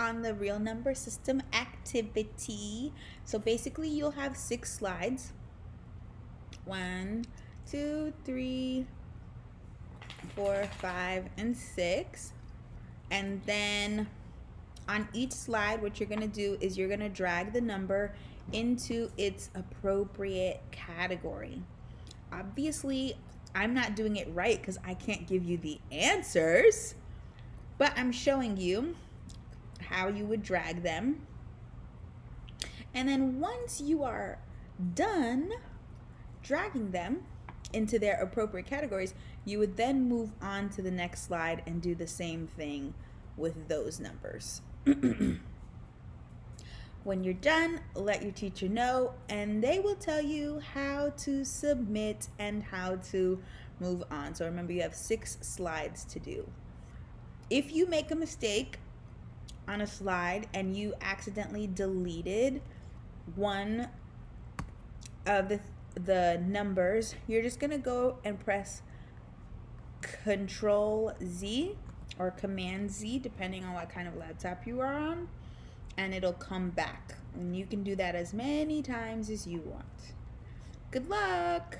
on the real number system activity. So basically you'll have six slides. One, two, three, four, five, and six. And then on each slide, what you're gonna do is you're gonna drag the number into its appropriate category. Obviously, I'm not doing it right because I can't give you the answers, but I'm showing you how you would drag them. And then once you are done dragging them into their appropriate categories, you would then move on to the next slide and do the same thing with those numbers. when you're done, let your teacher know, and they will tell you how to submit and how to move on. So remember, you have six slides to do. If you make a mistake on a slide and you accidentally deleted one of the, the numbers, you're just gonna go and press Control Z or Command Z, depending on what kind of laptop you are on, and it'll come back. And you can do that as many times as you want. Good luck!